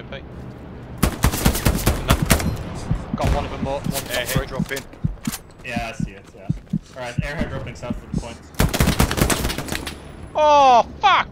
UMP. Got one of them more. One Airhead three. drop in. Yeah, I see it, yeah. Alright, airhead dropping south of the point. Oh fuck!